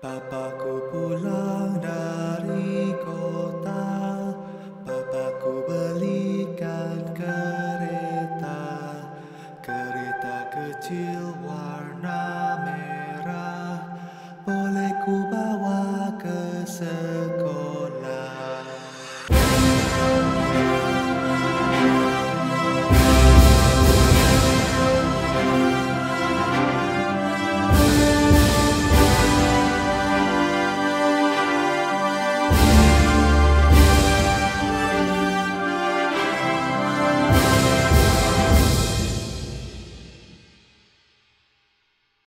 Bapakku pulang dari kota. Bapakku belikan kereta. Kereta kecil warna merah. Boleh ku bawa ke sini